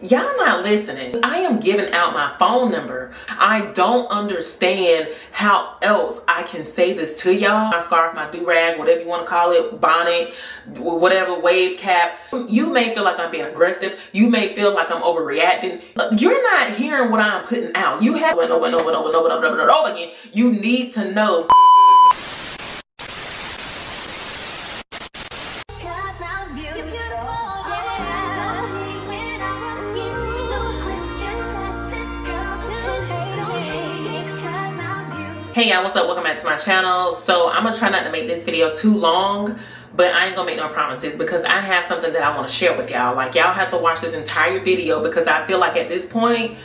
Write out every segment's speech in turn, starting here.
Y'all not listening. I am giving out my phone number. I don't understand how else I can say this to y'all. My scarf, my do-rag, whatever you want to call it, bonnet, whatever, wave cap. You may feel like I'm being aggressive. You may feel like I'm overreacting. You're not hearing what I'm putting out. You have over and over and over and over and over and over and over again. You need to know Hey y'all, what's up? Welcome back to my channel. So I'm gonna try not to make this video too long, but I ain't gonna make no promises because I have something that I wanna share with y'all. Like y'all have to watch this entire video because I feel like at this point,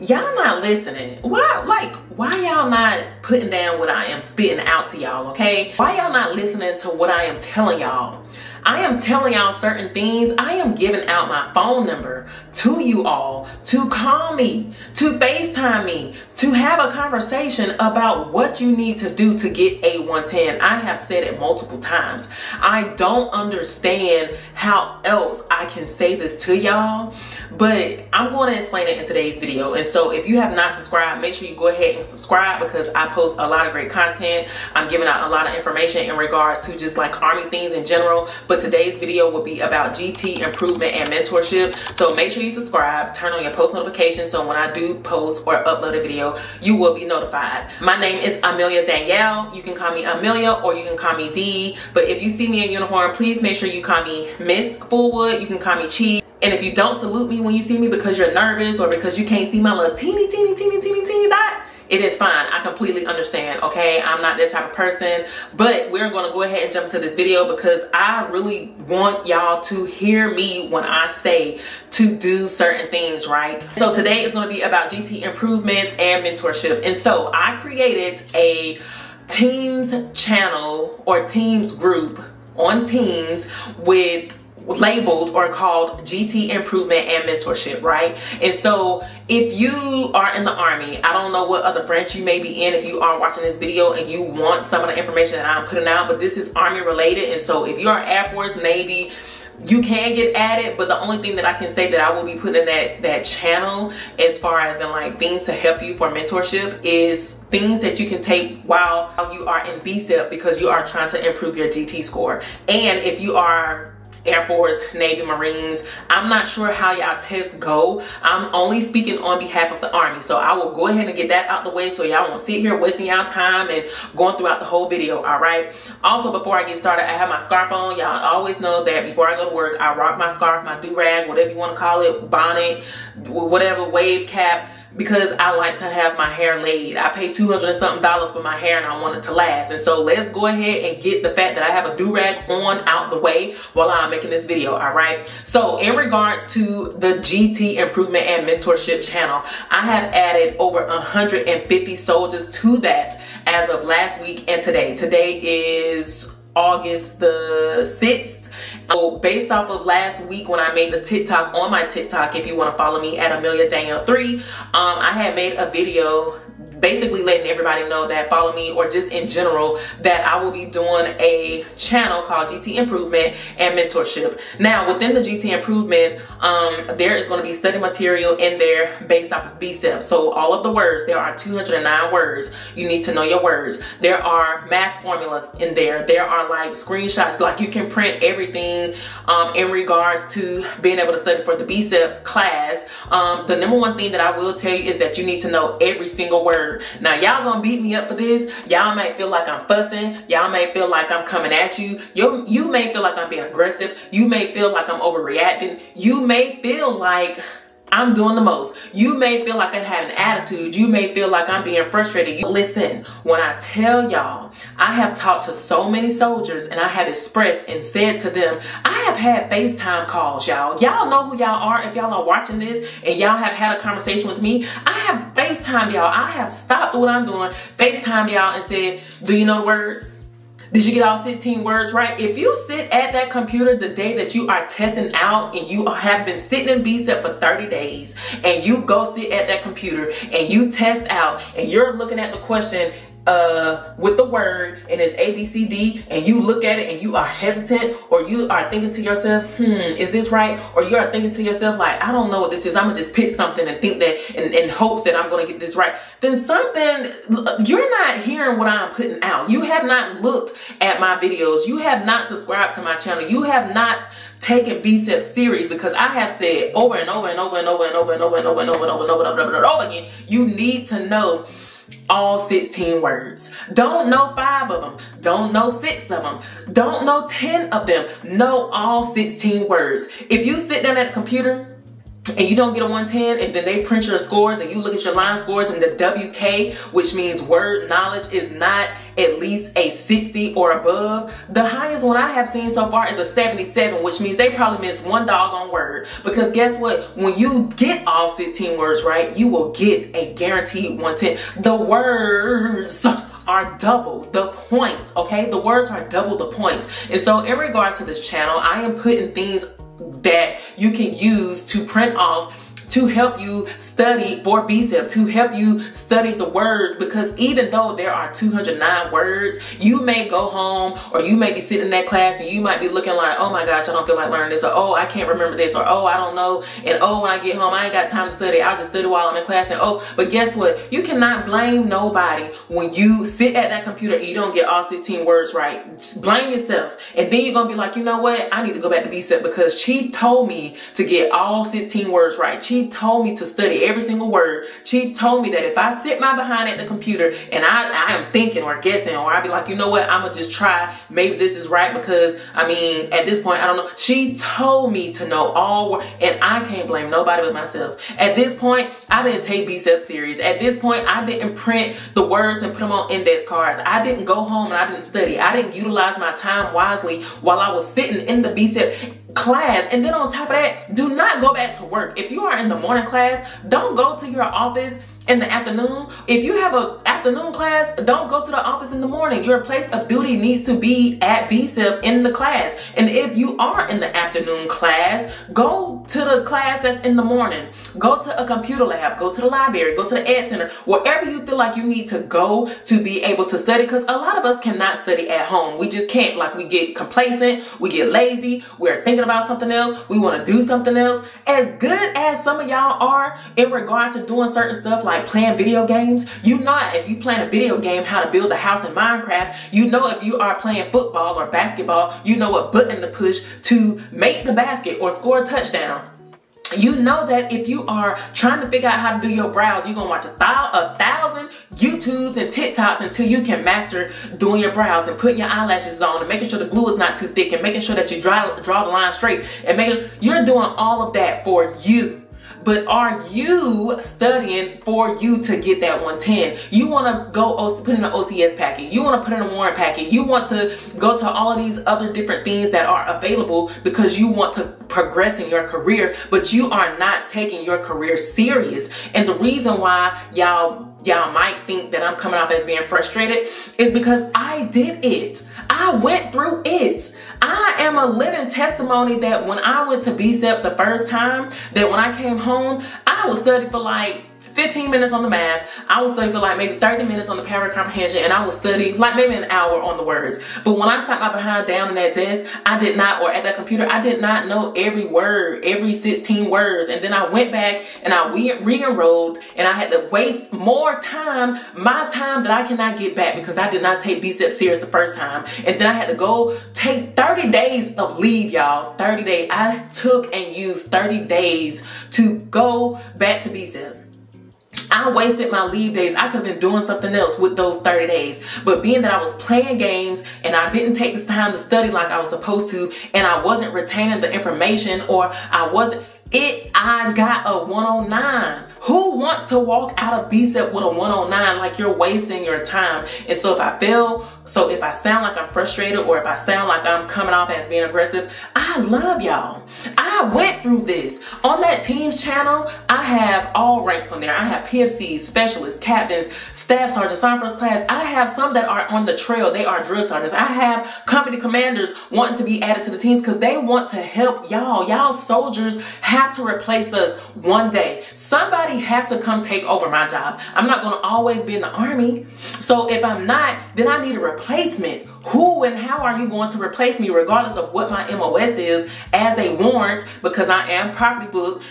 y'all not listening. Why, like, why y'all not putting down what I am spitting out to y'all, okay? Why y'all not listening to what I am telling y'all? I am telling y'all certain things. I am giving out my phone number to you all to call me, to FaceTime me, to have a conversation about what you need to do to get A110. I have said it multiple times. I don't understand how else I can say this to y'all, but I'm going to explain it in today's video. And so if you have not subscribed, make sure you go ahead and subscribe because I post a lot of great content. I'm giving out a lot of information in regards to just like army things in general. But today's video will be about GT improvement and mentorship. So make sure you subscribe, turn on your post notifications so when I do post or upload a video, you will be notified. My name is Amelia Danielle. You can call me Amelia or you can call me D. But if you see me in uniform, please make sure you call me Miss Fullwood. You can call me Chi. And if you don't salute me when you see me because you're nervous or because you can't see my little teeny, teeny, teeny, teeny, teeny dot, it is fine. I completely understand, okay? I'm not that type of person, but we're gonna go ahead and jump into this video because I really want y'all to hear me when I say to do certain things, right? So today is gonna be about GT improvements and mentorship. And so I created a Teams channel or Teams group on Teams with labeled or called GT improvement and mentorship, right? And so if you are in the army, I don't know what other branch you may be in if you are watching this video and you want some of the information that I'm putting out, but this is army related. And so if you are Air Force, Navy, you can get added but the only thing that i can say that i will be putting in that that channel as far as in like things to help you for mentorship is things that you can take while you are in BSEP because you are trying to improve your GT score. And if you are Air Force, Navy, Marines. I'm not sure how y'all tests go. I'm only speaking on behalf of the Army. So I will go ahead and get that out the way so y'all won't sit here wasting y'all time and going throughout the whole video, all right? Also, before I get started, I have my scarf on. Y'all always know that before I go to work, I rock my scarf, my do-rag, whatever you want to call it, bonnet, whatever, wave cap, because I like to have my hair laid. I pay 200 and something dollars for my hair and I want it to last. And so let's go ahead and get the fact that I have a do-rag on out the way while I'm making this video, all right? So in regards to the GT Improvement and Mentorship channel, I have added over 150 soldiers to that as of last week and today. Today is August the 6th. So based off of last week when I made the TikTok on my TikTok, if you want to follow me at Amelia Danielle 3, um, I had made a video basically letting everybody know that follow me or just in general that I will be doing a channel called GT Improvement and Mentorship. Now within the GT Improvement, um, there is going to be study material in there based off of BSEP. So all of the words, there are 209 words. You need to know your words. There are math formulas in there. There are like screenshots, like you can print everything um, in regards to being able to study for the BSEP class. Um, the number one thing that I will tell you is that you need to know every single word. Now y'all gonna beat me up for this. Y'all may feel like I'm fussing. Y'all may feel like I'm coming at you. You, you may feel like I'm being aggressive. You may feel like I'm overreacting. You may feel like I'm doing the most. You may feel like I have an attitude. You may feel like I'm being frustrated. You listen, when I tell y'all, I have talked to so many soldiers and I have expressed and said to them, I have had FaceTime calls, y'all. Y'all know who y'all are if y'all are watching this and y'all have had a conversation with me. I have FaceTime y'all. I have stopped what I'm doing, FaceTime y'all and said, do you know the words? Did you get all 16 words right? If you sit at that computer the day that you are testing out and you have been sitting in BSEP for 30 days and you go sit at that computer and you test out and you're looking at the question uh with the word and it's A B C D and you look at it and you are hesitant or you are thinking to yourself, hmm, is this right? Or you are thinking to yourself like, I don't know what this is. I'm gonna just pick something and think that in, in hopes that I'm gonna get this right. Then something you're not hearing what I'm putting out. You have not looked at my videos. You have not subscribed to my channel. You have not taken BSEP serious because I have said over and over and over and over and over and over and over and over and over and over and over and over again, you need to know all 16 words. Don't know five of them. Don't know six of them. Don't know 10 of them. Know all 16 words. If you sit down at a computer and you don't get a 110 and then they print your scores and you look at your line scores and the WK, which means word knowledge is not at least a 60 or above. The highest one I have seen so far is a 77, which means they probably missed one doggone word. Because guess what? When you get all 16 words right, you will get a guaranteed 110. The words are double the points, okay? The words are double the points. And so in regards to this channel, I am putting things that you can use to print off to help you study for BSEP, to help you study the words because even though there are 209 words, you may go home or you may be sitting in that class and you might be looking like, oh my gosh, I don't feel like learning this or oh, I can't remember this or oh, I don't know and oh, when I get home, I ain't got time to study. I'll just study while I'm in class and oh, but guess what? You cannot blame nobody when you sit at that computer and you don't get all 16 words right. Just blame yourself. And then you're to be like, you know what? I need to go back to BSEP because Chief told me to get all 16 words right. Chief Chief told me to study every single word. She told me that if I sit my behind at the computer and I, I am thinking or guessing, or I'd be like, you know what, I'm gonna just try. Maybe this is right because I mean, at this point, I don't know. She told me to know all, and I can't blame nobody but myself. At this point, I didn't take BSEP series. At this point, I didn't print the words and put them on index cards. I didn't go home and I didn't study. I didn't utilize my time wisely while I was sitting in the BSEP class and then on top of that do not go back to work. If you are in the morning class don't go to your office in the afternoon. If you have a afternoon class, don't go to the office in the morning. Your place of duty needs to be at BSEP in the class. And if you are in the afternoon class, go to the class that's in the morning. Go to a computer lab, go to the library, go to the ed center, wherever you feel like you need to go to be able to study. Because a lot of us cannot study at home. We just can't. Like we get complacent, we get lazy, we're thinking about something else, we want to do something else. As good as some of y'all are in regard to doing certain stuff like playing video games, you not if you playing a video game how to build a house in Minecraft, you know if you are playing football or basketball, you know what button to push to make the basket or score a touchdown. You know that if you are trying to figure out how to do your brows, you're gonna watch a, thou a thousand YouTubes and TikToks until you can master doing your brows and putting your eyelashes on and making sure the glue is not too thick and making sure that you draw, draw the line straight and making you're doing all of that for you but are you studying for you to get that 110? You want to go put in an OCS packet. You want to put in a warrant packet. You want to go to all these other different things that are available because you want to progress in your career, but you are not taking your career serious. And the reason why y'all y'all might think that I'm coming off as being frustrated is because I did it. I went through it. I am a living testimony that when I went to BSEP the first time, that when I came home, I was studying for like 15 minutes on the math. I would study for like maybe 30 minutes on the power comprehension and I would study like maybe an hour on the words. But when I sat my behind down in that desk, I did not, or at that computer, I did not know every word, every 16 words. And then I went back and I re-enrolled and I had to waste more time, my time that I cannot get back because I did not take BSEP serious the first time. And then I had to go take 30 days of leave, y'all. 30 days. I took and used 30 days to go back to BSEP. I wasted my leave days. I could have been doing something else with those 30 days. But being that I was playing games and I didn't take this time to study like I was supposed to, and I wasn't retaining the information or I wasn't, it, I got a 109. Who wants to walk out of BSEP with a 109 like you're wasting your time? And so if I feel, so if I sound like I'm frustrated or if I sound like I'm coming off as being aggressive, I love y'all. I went through this. On that team's channel, I have all ranks on there. I have PFCs, specialists, captains, staff sergeants, sergeant first class. I have some that are on the trail. They are drill sergeants. I have company commanders wanting to be added to the teams because they want to help y'all. Y'all soldiers have have to replace us one day. Somebody have to come take over my job. I'm not going to always be in the army. So if I'm not, then I need a replacement. Who and how are you going to replace me regardless of what my MOS is as a warrant because I am property book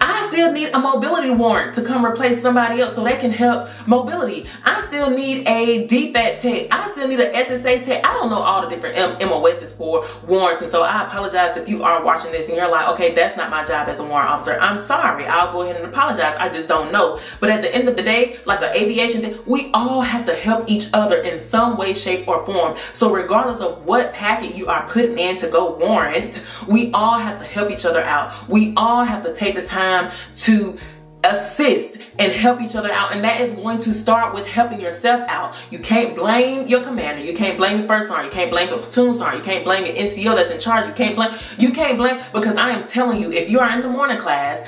I still need a mobility warrant to come replace somebody else so they can help mobility. I still need a DFAC tech. I still need a SSA tech. I don't know all the different M- MOSs for warrants. And so I apologize if you are watching this and you're like, okay, that's not my job as a warrant officer. I'm sorry. I'll go ahead and apologize. I just don't know. But at the end of the day, like an aviation tech, we all have to help each other in some way, shape, or form. So regardless of what packet you are putting in to go warrant, we all have to help each other out. We all have to take the time to assist and help each other out. And that is going to start with helping yourself out. You can't blame your commander. You can't blame the first sergeant. You can't blame the platoon sergeant. You can't blame your nco that's in charge. You can't blame you can't blame because i am telling you if you are in the morning class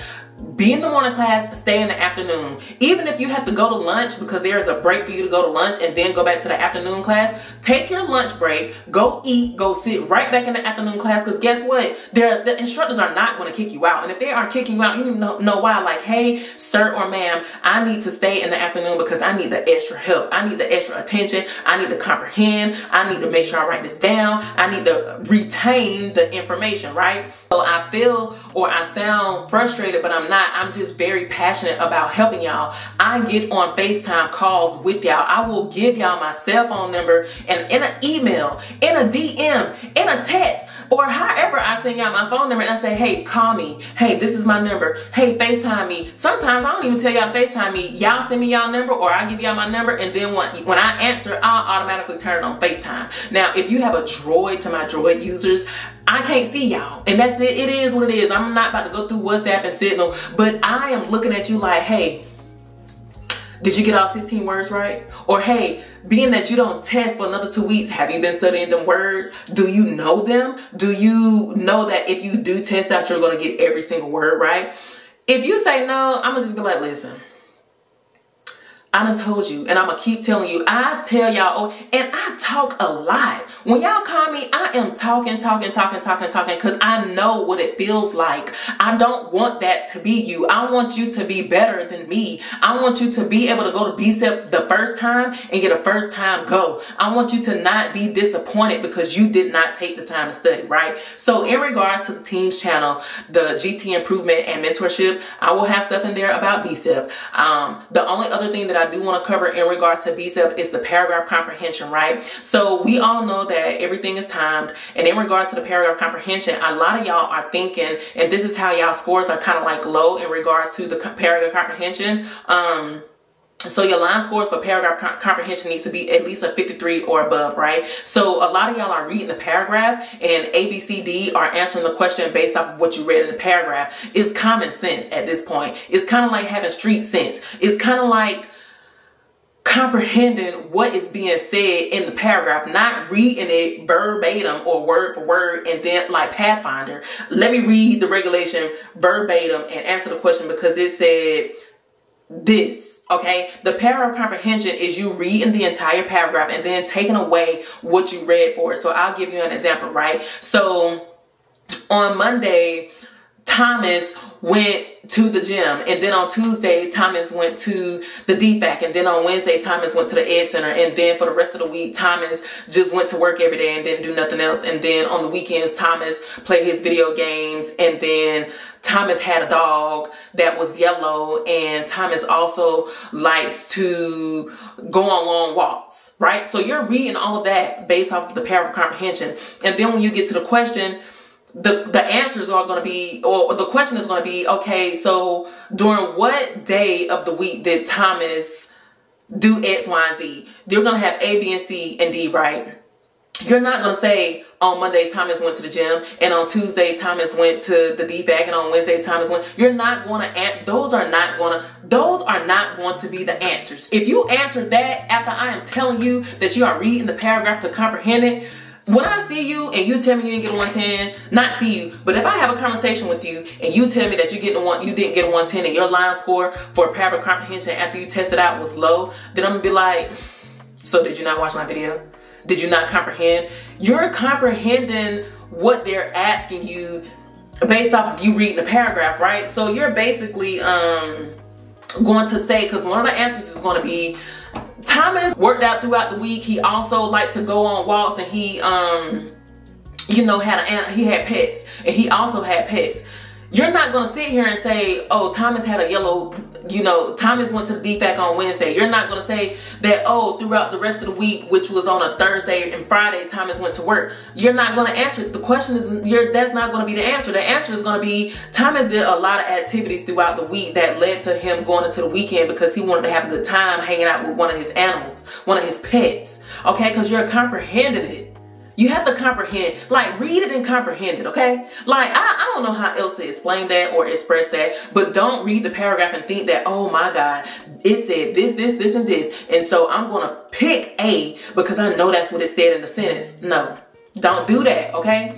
be in the morning class, stay in the afternoon. Even if you have to go to lunch because there is a break for you to go to lunch and then go back to the afternoon class, take your lunch break, go eat, go sit right back in the afternoon class because guess what? They're, the instructors are not going to kick you out. And if they are kicking you out, you need to know, know why. Like, hey, sir or ma'am, I need to stay in the afternoon because I need the extra help. I need the extra attention. I need to comprehend. I need to make sure I write this down. I need to retain the information, right? So I feel or I sound frustrated, but I'm not. I'm just very passionate about helping y'all. I get on FaceTime calls with y'all. I will give y'all my cell phone number and in an email, in a DM, in a text or however I send y'all my phone number and I say, hey, call me. Hey, this is my number. Hey, FaceTime me. Sometimes I don't even tell y'all FaceTime me. Y'all send me y'all number or I give y'all my number and then when, when I answer, I'll automatically turn it on FaceTime. Now, if you have a droid to my droid users, I can't see y'all. And that's it. It is what it is. I'm not about to go through WhatsApp and Signal, but I am looking at you like, hey, did you get all 16 words right? Or hey, being that you don't test for another two weeks, have you been studying them words? Do you know them? Do you know that if you do test out, you're gonna get every single word right? If you say no, I'm gonna just be like, listen, I done told you, and I'm gonna keep telling you. I tell y'all, oh, and I talk a lot. When y'all call me, I am talking, talking, talking, talking, talking, because I know what it feels like. I don't want that to be you. I want you to be better than me. I want you to be able to go to BSEP the first time and get a first time go. I want you to not be disappointed because you did not take the time to study, right? So in regards to the team's channel, the GT improvement and mentorship, I will have stuff in there about BSEP. Um, the only other thing that I do want to cover in regards to BSEP is the paragraph comprehension, right? So we all know that everything is timed. And in regards to the paragraph comprehension, a lot of y'all are thinking, and this is how y'all scores are kind of like low in regards to the paragraph comprehension. Um, so your line scores for paragraph comprehension needs to be at least a 53 or above, right? So a lot of y'all are reading the paragraph and A, B, C, D are answering the question based off of what you read in the paragraph. It's common sense at this point. It's kind of like having street sense. It's kind of like comprehending what is being said in the paragraph, not reading it verbatim or word for word and then like Pathfinder. Let me read the regulation verbatim and answer the question because it said this. Okay, the power of comprehension is you reading the entire paragraph and then taking away what you read for it. So I'll give you an example, right? So on Monday, Thomas went to the gym and then on Tuesday Thomas went to the DFAC and then on Wednesday Thomas went to the Ed Center and then for the rest of the week Thomas just went to work every day and didn't do nothing else and then on the weekends Thomas played his video games and then Thomas had a dog that was yellow and Thomas also likes to go on long walks, right? So you're reading all of that based off of the paragraph comprehension. And then when you get to the question, the the answers are going to be or the question is going to be okay so during what day of the week did thomas do x y and z? They're going to have a b and c and d right? You're not going to say on monday thomas went to the gym and on tuesday thomas went to the dfac and on wednesday thomas went you're not going to those are not going to those are not going to be the answers. If you answer that after i am telling you that you are reading the paragraph to comprehend it when I see you and you tell me you didn't get a 110, not see you, but if I have a conversation with you and you tell me that you get a one, you didn't get a 110 and your line score for paragraph comprehension after you tested out was low, then I'm gonna be like, so did you not watch my video? Did you not comprehend? You're comprehending what they're asking you based off of you reading the paragraph, right? So you're basically um, going to say, because one of the answers is to be Thomas worked out throughout the week. He also liked to go on walks and he, um, you know, had a, he had pets and he also had pets. You're not gonna sit here and say, oh, Thomas had a yellow, you know, Thomas went to the DFAC on Wednesday. You're not gonna say that, oh, throughout the rest of the week, which was on a Thursday and Friday, Thomas went to work. You're not gonna answer. The question is, you're, that's not gonna be the answer. The answer is gonna be, Thomas did a lot of activities throughout the week that led to him going into the weekend because he wanted to have a good time hanging out with one of his animals, one of his pets. Okay, because you're comprehending it. You have to comprehend, like read it and comprehend it, okay? Like I, I don't know how else to explain that or express that, but don't read the paragraph and think that, oh my God, it said this, this, this, and this. And so I'm gonna pick A because I know that's what it said in the sentence. No, don't do that, okay?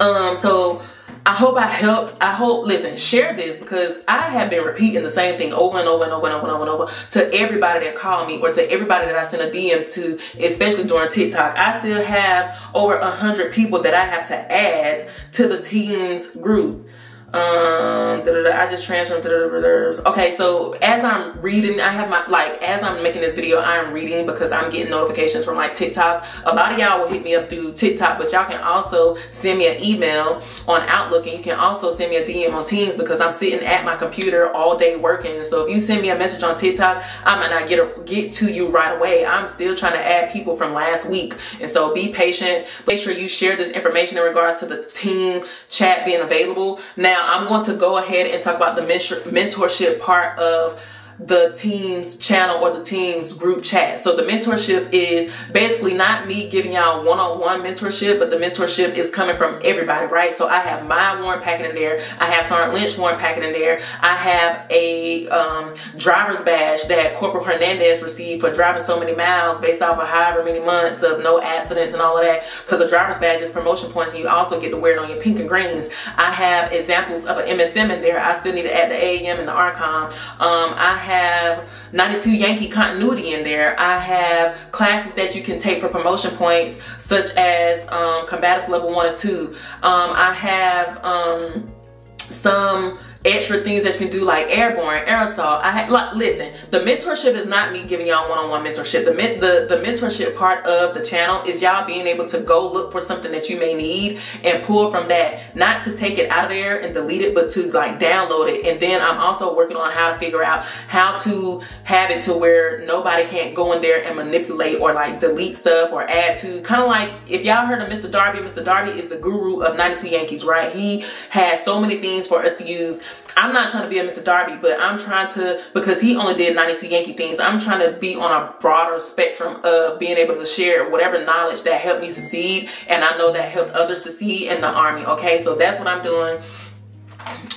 Um, so I hope I helped. I hope, listen, share this because I have been repeating the same thing over and over and over and over and over, and over to everybody that called me or to everybody that I sent a DM to, especially during TikTok. I still have over a hundred people that I have to add to the team's group um i just transferred to the reserves. Okay so as i'm reading i have my like as i'm making this video i'm reading because i'm getting notifications from like tiktok. A lot of y'all will hit me up through tiktok but y'all can also send me an email on outlook and you can also send me a dm on teams because i'm sitting at my computer all day working. So if you send me a message on tiktok i might not get a, get to you right away. I'm still trying to add people from last week. And so be patient. Make sure you share this information in regards to the team chat being available. Now now I'm going to go ahead and talk about the mentorship part of the team's channel or the team's group chat. So the mentorship is basically not me giving y'all one-on-one mentorship, but the mentorship is coming from everybody, right? So I have my Warrant Packet in there. I have Sergeant Lynch Warrant Packet in there. I have a um, driver's badge that Corporal Hernandez received for driving so many miles based off of however many months of no accidents and all of that. Because a driver's badge is promotion points and you also get to wear it on your pink and greens. I have examples of an MSM in there. I still need to add the AAM and the ARCOM. Um, I have 92 Yankee continuity in there. I have classes that you can take for promotion points, such as um, combatives level one and two. Um, I have um, some extra things that you can do like airborne, air assault. I had like listen, the mentorship is not me giving y'all one-on-one mentorship. The, the the mentorship part of the channel is y'all being able to go look for something that you may need and pull from that. Not to take it out of there and delete it, but to like download it. And then I'm also working on how to figure out how to have it to where nobody can't go in there and manipulate or like delete stuff or add to. Kind of like if y'all heard of Mr. Darby, Mr. Darby is the guru of 92 Yankees, right? He has so many things for us to use I'm not trying to be a Mr. Darby, but I'm trying to, because he only did 92 Yankee things, I'm trying to be on a broader spectrum of being able to share whatever knowledge that helped me succeed. And I know that helped others succeed in the Army, okay? So that's what I'm doing.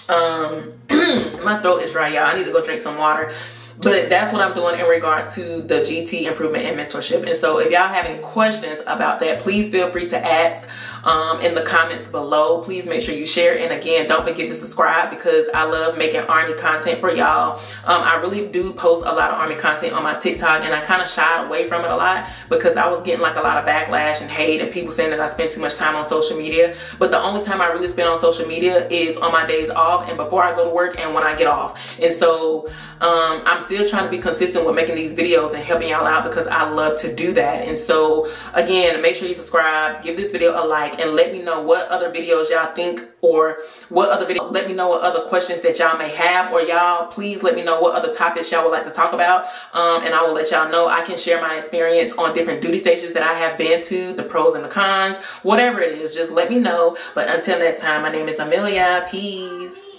Um, my throat is dry, y'all. I need to go drink some water but that's what I'm doing in regards to the GT improvement and mentorship. And so if y'all have any questions about that, please feel free to ask um, in the comments below. Please make sure you share. And again, don't forget to subscribe because I love making Army content for y'all. Um, I really do post a lot of Army content on my TikTok and I kind of shied away from it a lot because I was getting like a lot of backlash and hate and people saying that I spend too much time on social media. But the only time I really spend on social media is on my days off and before I go to work and when I get off. And so um, I'm still trying to be consistent with making these videos and helping y'all out because I love to do that. And so again, make sure you subscribe, give this video a like, like and let me know what other videos y'all think or what other video let me know what other questions that y'all may have or y'all please let me know what other topics y'all would like to talk about um, and I will let y'all know. I can share my experience on different duty stations that I have been to the pros and the cons whatever it is just let me know. But until next time my name is Amelia. Peace